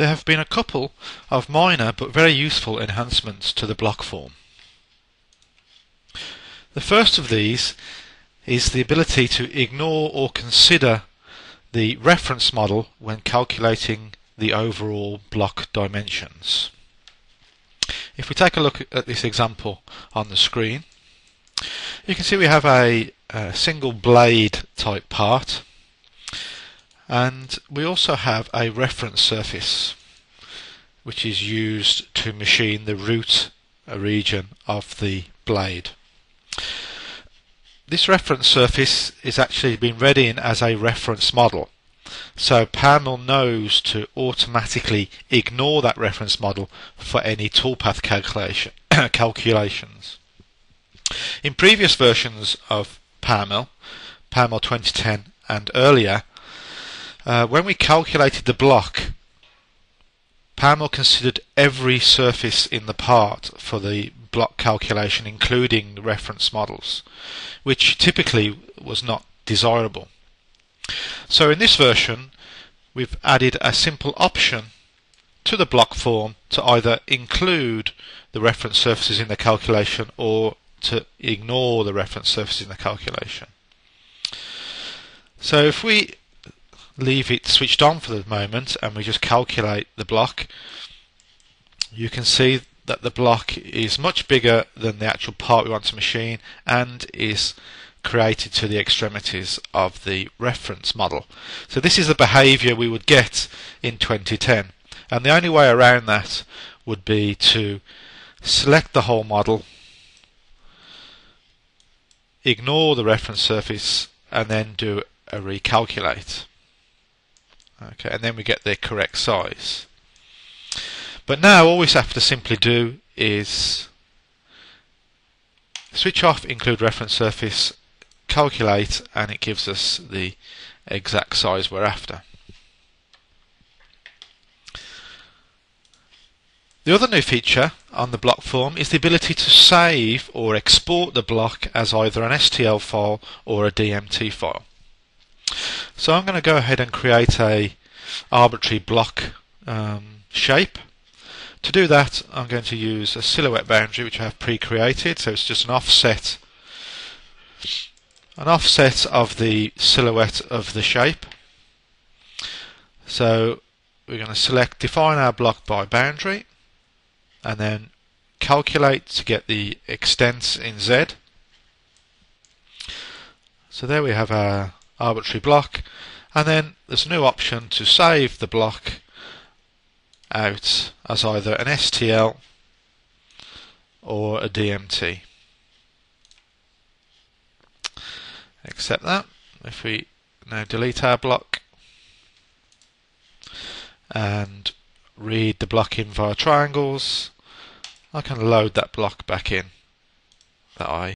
There have been a couple of minor but very useful enhancements to the block form. The first of these is the ability to ignore or consider the reference model when calculating the overall block dimensions. If we take a look at this example on the screen, you can see we have a, a single blade type part and we also have a reference surface which is used to machine the root region of the blade. This reference surface is actually been read in as a reference model. So PowerMill knows to automatically ignore that reference model for any toolpath calculation, calculations. In previous versions of PowerMill, PowerMill 2010 and earlier, uh, when we calculated the block, PowerMill considered every surface in the part for the block calculation, including the reference models, which typically was not desirable. So in this version, we've added a simple option to the block form to either include the reference surfaces in the calculation or to ignore the reference surfaces in the calculation. So if we leave it switched on for the moment and we just calculate the block, you can see that the block is much bigger than the actual part we want to machine and is created to the extremities of the reference model. So this is the behavior we would get in 2010 and the only way around that would be to select the whole model ignore the reference surface and then do a recalculate okay and then we get the correct size but now all we have to simply do is switch off include reference surface calculate and it gives us the exact size we're after The other new feature on the block form is the ability to save or export the block as either an STL file or a DMT file. So I'm going to go ahead and create a arbitrary block um, shape. To do that I'm going to use a silhouette boundary which I have pre-created so it's just an offset an offset of the silhouette of the shape. So we're going to select define our block by boundary and then calculate to get the extents in Z. So there we have our arbitrary block and then there's a new option to save the block out as either an STL or a DMT. Accept that. If we now delete our block and read the block in via triangles, I can load that block back in that I